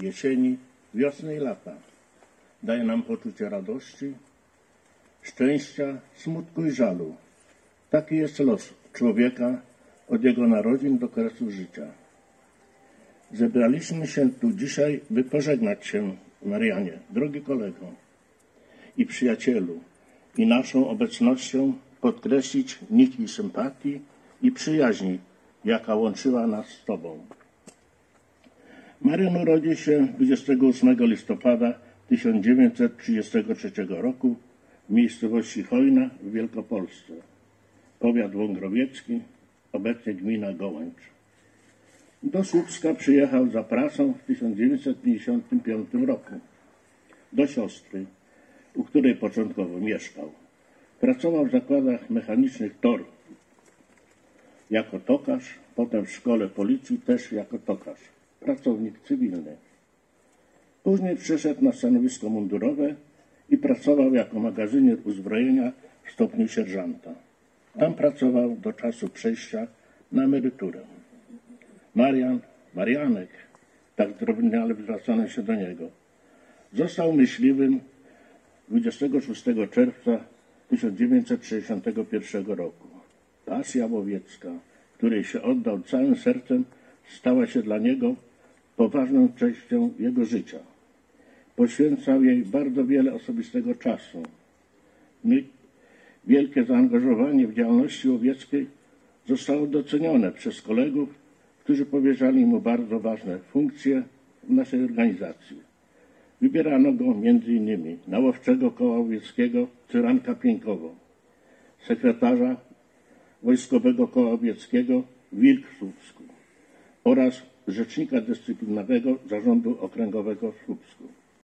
jesieni, wiosny i lata. Daje nam poczucie radości, szczęścia, smutku i żalu. Taki jest los człowieka od jego narodzin do kresu życia. Zebraliśmy się tu dzisiaj, by pożegnać się, Marianie, drogi kolego i przyjacielu, i naszą obecnością podkreślić niki sympatii i przyjaźni, jaka łączyła nas z Tobą. Marian urodził się 28 listopada 1933 roku w miejscowości Chojna w Wielkopolsce, powiat wągrowiecki, obecnie gmina Gołęcz. Do Słupska przyjechał za pracą w 1955 roku do siostry, u której początkowo mieszkał. Pracował w zakładach mechanicznych TOR jako tokarz, potem w szkole policji też jako tokarz, pracownik cywilny. Później przeszedł na stanowisko mundurowe i pracował jako magazynier uzbrojenia w stopniu sierżanta. Tam pracował do czasu przejścia na emeryturę. Marian, Marianek, tak drobniale zwracano się do niego, został myśliwym 26 czerwca 1961 roku. Pasja łowiecka, której się oddał całym sercem, stała się dla niego poważną częścią jego życia. Poświęcał jej bardzo wiele osobistego czasu. Wielkie zaangażowanie w działalności łowieckiej zostało docenione przez kolegów, którzy powierzali mu bardzo ważne funkcje w naszej organizacji. Wybierano go m.in. na łowczego koła łowieckiego Cyranka Pieńkowo, sekretarza Wojskowego Koła Łowieckiego Wilk Słupsku oraz rzecznika dyscyplinarnego Zarządu Okręgowego w Słupsku.